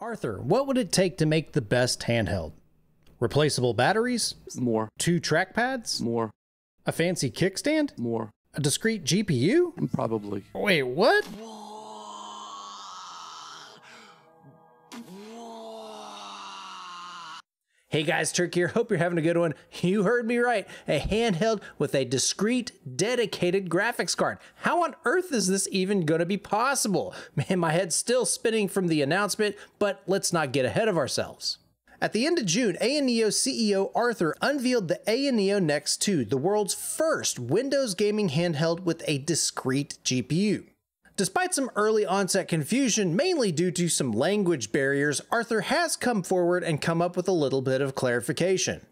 Arthur, what would it take to make the best handheld? Replaceable batteries? More. Two trackpads? More. A fancy kickstand? More. A discrete GPU? Probably. Wait, what? Hey guys, Terk here. Hope you're having a good one. You heard me right. A handheld with a discrete, dedicated graphics card. How on earth is this even going to be possible? Man, my head's still spinning from the announcement, but let's not get ahead of ourselves. At the end of June, AYANEO CEO Arthur unveiled the AYANEO Next 2, the world's first Windows gaming handheld with a discrete GPU. Despite some early onset confusion, mainly due to some language barriers, Arthur has come forward and come up with a little bit of clarification.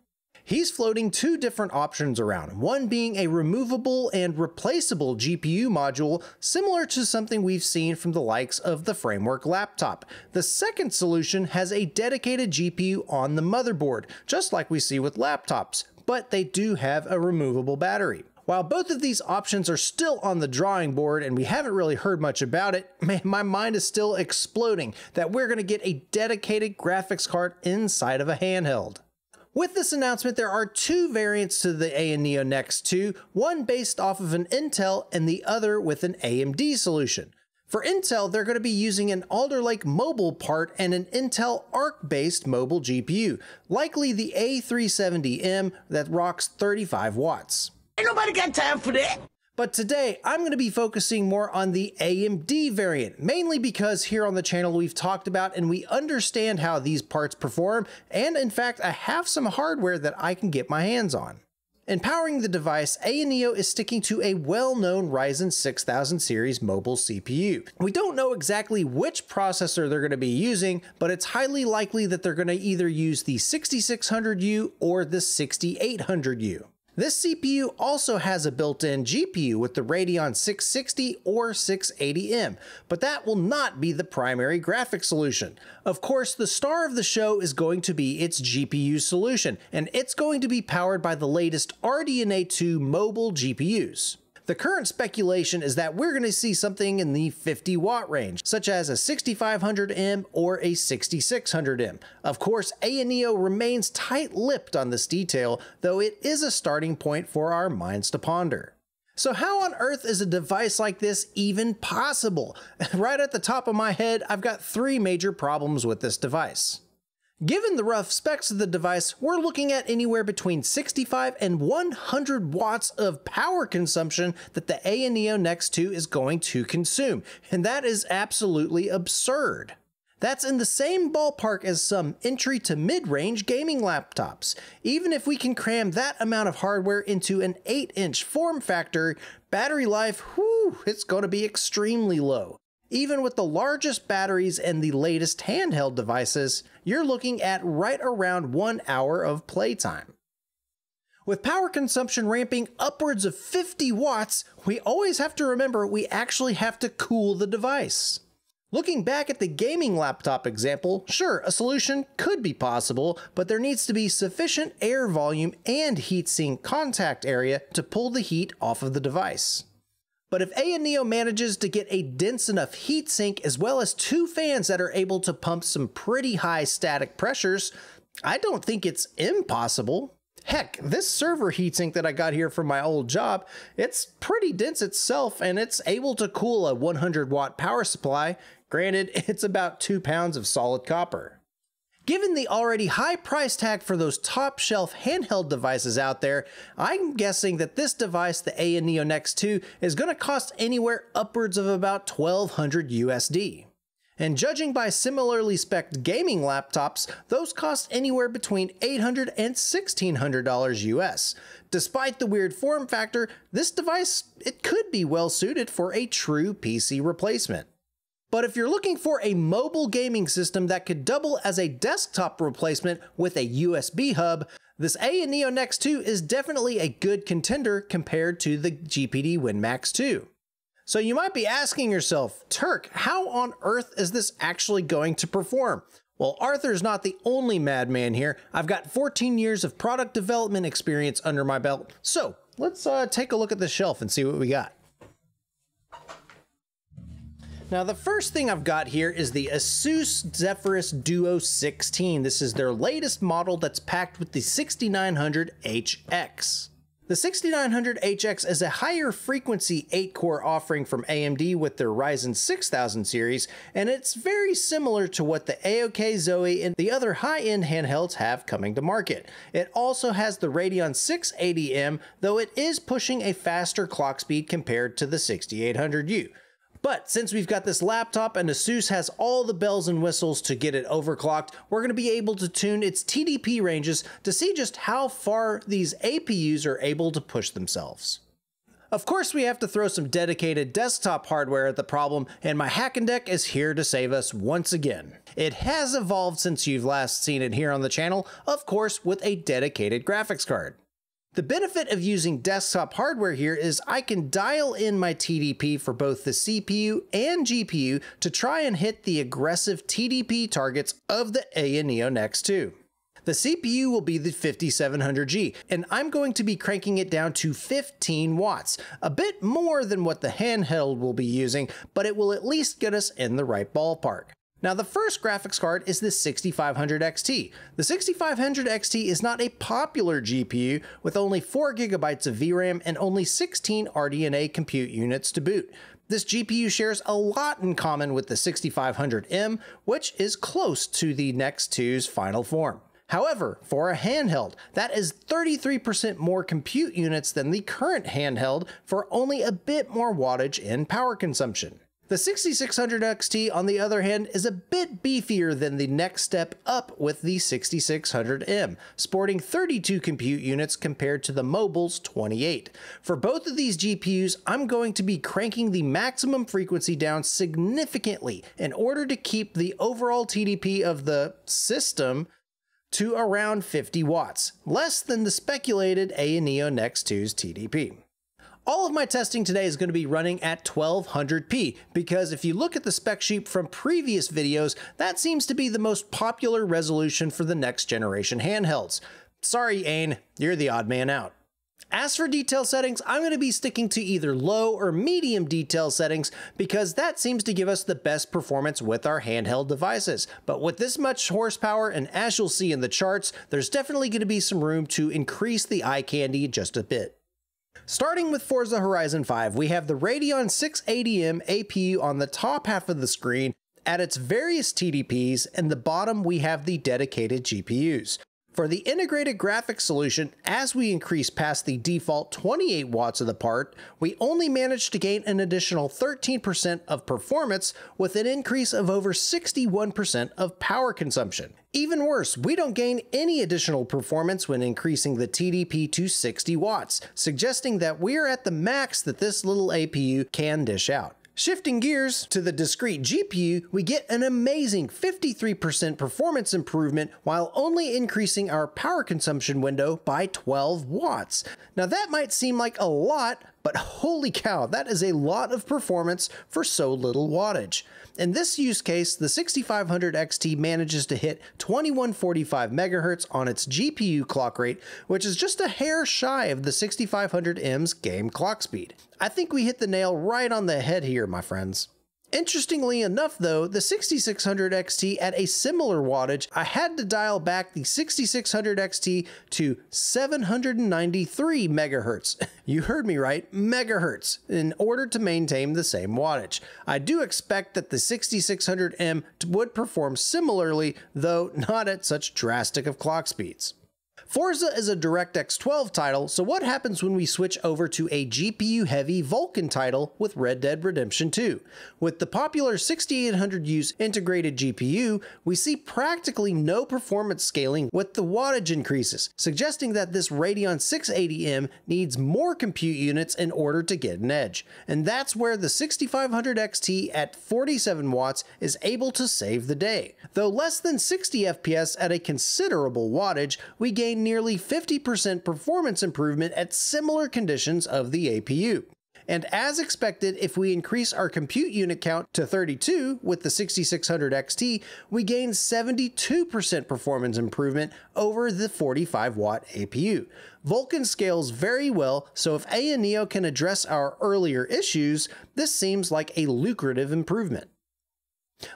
He's floating two different options around, one being a removable and replaceable GPU module similar to something we've seen from the likes of the Framework laptop. The second solution has a dedicated GPU on the motherboard, just like we see with laptops, but they do have a removable battery. While both of these options are still on the drawing board and we haven't really heard much about it, my mind is still exploding that we're going to get a dedicated graphics card inside of a handheld. With this announcement, there are two variants to the AYANEO Next 2, one based off of an Intel and the other with an AMD solution. For Intel, they're going to be using an Alder Lake mobile part and an Intel Arc based mobile GPU, likely the A370M that rocks 35 watts. Ain't nobody got time for that. But today, I'm going to be focusing more on the AMD variant, mainly because here on the channel we've talked about and we understand how these parts perform, and in fact, I have some hardware that I can get my hands on. In powering the device, AYANEO is sticking to a well-known Ryzen 6000 series mobile CPU. We don't know exactly which processor they're going to be using, but it's highly likely that they're going to either use the 6600U or the 6800U. This CPU also has a built-in GPU with the Radeon 660 or 680M, but that will not be the primary graphics solution. Of course, the star of the show is going to be its GPU solution, and it's going to be powered by the latest RDNA 2 mobile GPUs. The current speculation is that we're going to see something in the 50 watt range, such as a 6500M or a 6600M. Of course, AYANEO remains tight-lipped on this detail, though it is a starting point for our minds to ponder. So how on earth is a device like this even possible? right at the top of my head, I've got three major problems with this device. Given the rough specs of the device, we're looking at anywhere between 65 and 100 watts of power consumption that the AYANEO Next 2 is going to consume, and that is absolutely absurd. That's in the same ballpark as some entry to mid-range gaming laptops. Even if we can cram that amount of hardware into an 8-inch form factor, battery life, whew, it's going to be extremely low. Even with the largest batteries and the latest handheld devices, you're looking at right around one hour of playtime. With power consumption ramping upwards of 50 watts, we always have to remember we actually have to cool the device. Looking back at the gaming laptop example, sure, a solution could be possible, but there needs to be sufficient air volume and heatsink contact area to pull the heat off of the device. But if AYANEO manages to get a dense enough heatsink as well as two fans that are able to pump some pretty high static pressures, I don't think it's impossible. Heck, this server heatsink that I got here from my old job, it's pretty dense itself and it's able to cool a 100 watt power supply. Granted, it's about 2 pounds of solid copper. Given the already high price tag for those top shelf handheld devices out there, I'm guessing that this device, the AYANEO Next 2, is going to cost anywhere upwards of about 1200 USD. And judging by similarly spec'd gaming laptops, those cost anywhere between $800 and $1,600 US. Despite the weird form factor, this device, it could be well suited for a true PC replacement. But if you're looking for a mobile gaming system that could double as a desktop replacement with a USB hub, this AYANEO Next 2 is definitely a good contender compared to the GPD WinMax 2. So you might be asking yourself, Terk, how on earth is this actually going to perform? Well, Arthur's not the only madman here. I've got 14 years of product development experience under my belt. So let's uh, take a look at the shelf and see what we got. Now the first thing I've got here is the Asus Zephyrus Duo 16. This is their latest model that's packed with the 6900HX. The 6900HX is a higher frequency 8 core offering from AMD with their Ryzen 6000 series, and it's very similar to what the AOKZOE and the other high end handhelds have coming to market. It also has the Radeon 680M, though it is pushing a faster clock speed compared to the 6800U. But since we've got this laptop and Asus has all the bells and whistles to get it overclocked, we're going to be able to tune its TDP ranges to see just how far these APUs are able to push themselves. Of course, we have to throw some dedicated desktop hardware at the problem, and my Hackendeck is here to save us once again. It has evolved since you've last seen it here on the channel, of course, with a dedicated graphics card. The benefit of using desktop hardware here is I can dial in my TDP for both the CPU and GPU to try and hit the aggressive TDP targets of the Ayaneo Next 2. The CPU will be the 5700G, and I'm going to be cranking it down to 15 watts, a bit more than what the handheld will be using, but it will at least get us in the right ballpark. Now the first graphics card is the 6500 XT. The 6500 XT is not a popular GPU with only 4GB of VRAM and only 16 RDNA compute units to boot. This GPU shares a lot in common with the 6500M, which is close to the Next 2's final form. However, for a handheld, that is 33% more compute units than the current handheld for only a bit more wattage in power consumption. The 6600 XT, on the other hand, is a bit beefier than the next step up with the 6600M, sporting 32 compute units compared to the mobile's 28. For both of these GPUs, I'm going to be cranking the maximum frequency down significantly in order to keep the overall TDP of the system to around 50 watts, less than the speculated Ayaneo Next 2's TDP. All of my testing today is going to be running at 1200p because if you look at the spec sheet from previous videos, that seems to be the most popular resolution for the next generation handhelds. Sorry, Ain, you're the odd man out. As for detail settings, I'm going to be sticking to either low or medium detail settings because that seems to give us the best performance with our handheld devices. But with this much horsepower, and as you'll see in the charts, there's definitely going to be some room to increase the eye candy just a bit. Starting with Forza Horizon 5, we have the Radeon 680M APU on the top half of the screen at its various TDPs, and the bottom we have the dedicated GPUs. For the integrated graphics solution, as we increase past the default 28 watts of the part, we only managed to gain an additional 13% of performance with an increase of over 61% of power consumption. Even worse, we don't gain any additional performance when increasing the TDP to 60 watts, suggesting that we're at the max that this little APU can dish out. Shifting gears to the discrete GPU, we get an amazing 53% performance improvement while only increasing our power consumption window by 12 watts. Now that might seem like a lot, but holy cow, that is a lot of performance for so little wattage. In this use case, the 6500 XT manages to hit 2145 MHz on its GPU clock rate, which is just a hair shy of the 6500M's game clock speed. I think we hit the nail right on the head here, my friends. Interestingly enough though, the 6600 XT at a similar wattage, I had to dial back the 6600 XT to 793 megahertz. You heard me right, megahertz, in order to maintain the same wattage. I do expect that the 6600M would perform similarly, though not at such drastic of clock speeds. Forza is a DirectX 12 title, so what happens when we switch over to a GPU-heavy Vulkan title with Red Dead Redemption 2? With the popular 6800U's integrated GPU, we see practically no performance scaling with the wattage increases, suggesting that this Radeon 680M needs more compute units in order to get an edge. And that's where the 6500 XT at 47 watts is able to save the day. Though less than 60 FPS at a considerable wattage, we gain nearly 50% performance improvement at similar conditions of the APU. And as expected, if we increase our compute unit count to 32 with the 6600 XT, we gain 72% performance improvement over the 45 watt APU. Vulkan scales very well, so if Ayaneo can address our earlier issues, this seems like a lucrative improvement.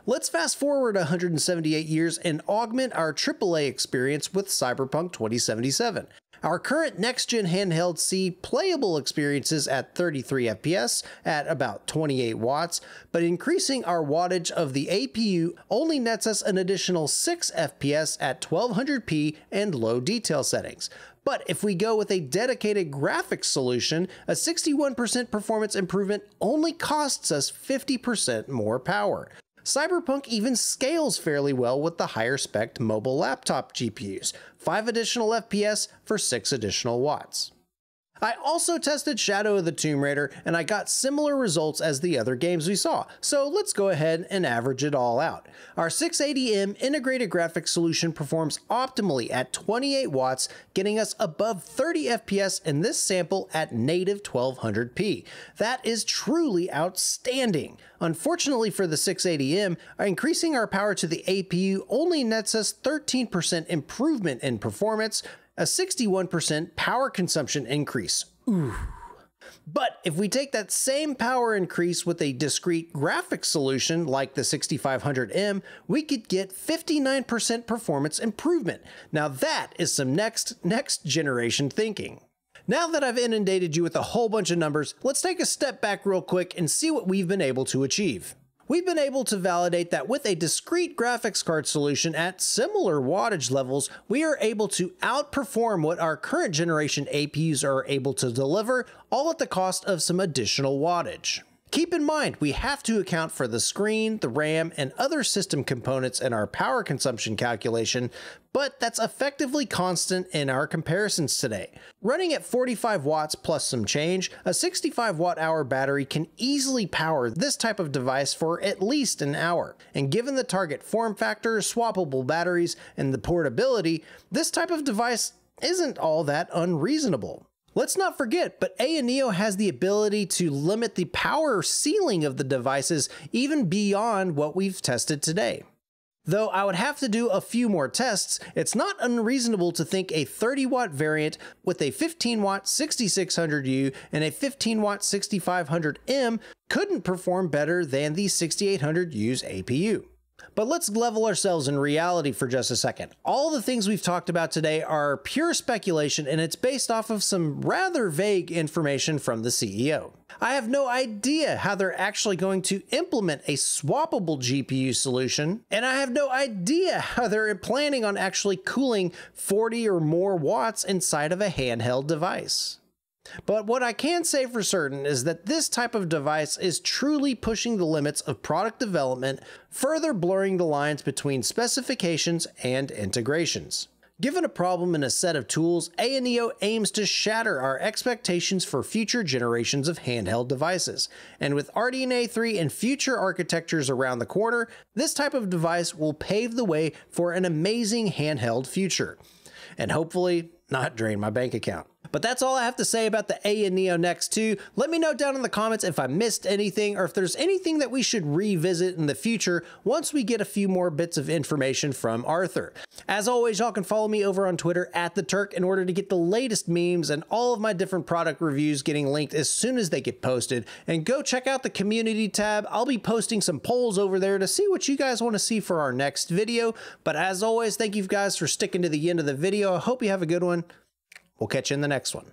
Let's fast forward 178 years and augment our AAA experience with Cyberpunk 2077. Our current next-gen handheld see playable experiences at 33 FPS at about 28 watts, but increasing our wattage of the APU only nets us an additional 6 FPS at 1200p and low detail settings. But if we go with a dedicated graphics solution, a 61% performance improvement only costs us 50% more power. Cyberpunk even scales fairly well with the higher spec mobile laptop GPUs, 5 additional FPS for 6 additional watts. I also tested Shadow of the Tomb Raider and I got similar results as the other games we saw, so let's go ahead and average it all out. Our 680M integrated graphics solution performs optimally at 28 watts, getting us above 30 FPS in this sample at native 1200p. That is truly outstanding. Unfortunately for the 680M, increasing our power to the APU only nets us 13% improvement in performance, a 61% power consumption increase. Ooh. But if we take that same power increase with a discrete graphics solution like the 6500M, we could get 59% performance improvement. Now that is some next next generation thinking. Now that I've inundated you with a whole bunch of numbers, let's take a step back real quick and see what we've been able to achieve. We've been able to validate that with a discrete graphics card solution at similar wattage levels, we are able to outperform what our current generation APUs are able to deliver, all at the cost of some additional wattage. Keep in mind, we have to account for the screen, the RAM, and other system components in our power consumption calculation, but that's effectively constant in our comparisons today. Running at 45 watts plus some change, a 65 watt hour battery can easily power this type of device for at least an hour. And given the target form factor, swappable batteries, and the portability, this type of device isn't all that unreasonable. Let's not forget, but Ayaneo has the ability to limit the power ceiling of the devices even beyond what we've tested today. Though I would have to do a few more tests, it's not unreasonable to think a 30 watt variant with a 15 watt 6600U and a 15 watt 6500M couldn't perform better than the 6800U's APU. But let's level ourselves in reality for just a second. All the things we've talked about today are pure speculation and it's based off of some rather vague information from the CEO. I have no idea how they're actually going to implement a swappable GPU solution, and I have no idea how they're planning on actually cooling 40 or more watts inside of a handheld device. But what I can say for certain is that this type of device is truly pushing the limits of product development, further blurring the lines between specifications and integrations. Given a problem in a set of tools, Ayaneo aims to shatter our expectations for future generations of handheld devices. And with RDNA 3 and future architectures around the corner, this type of device will pave the way for an amazing handheld future. And hopefully, not drain my bank account. But that's all I have to say about the AYANEO Next 2. Let me know down in the comments if I missed anything or if there's anything that we should revisit in the future once we get a few more bits of information from Arthur. As always, y'all can follow me over on Twitter at the Terk in order to get the latest memes and all of my different product reviews getting linked as soon as they get posted. And go check out the community tab. I'll be posting some polls over there to see what you guys want to see for our next video. But as always, thank you guys for sticking to the end of the video. I hope you have a good one. We'll catch you in the next one.